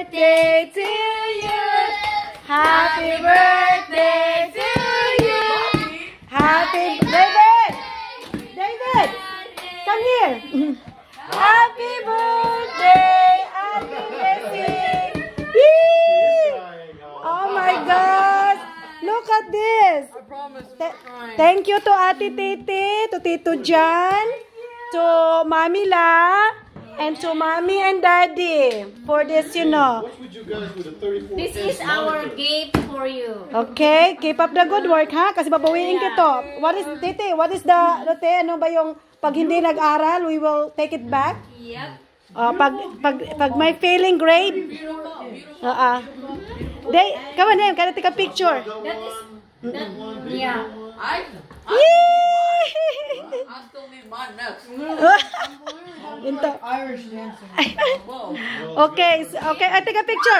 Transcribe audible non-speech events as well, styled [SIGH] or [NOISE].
birthday to you. Happy birthday to you. Happy David. David, come here. Happy birthday, Bessie. Yee! Oh my gosh. Look at this. Th- thank you to Ate Titi, to Tito Jan, to Mami La, and to Mommy and Daddy for this, you know. What's with you guys with a 34 This is our gift for you. Okay, keep up the good work ha kasi babawiin kito. What is Titi? What is the Lote, ano ba yung pag hindi nag-aral, we will take it back? Yep. Uh, pag pag pag may failing grade. Oo. Uh, Day, come on, Em, can I take a picture? That is, that, yeah. I, Yee! I still need mine next. [LAUGHS] Irish dancing. Okay, okay, I take a picture.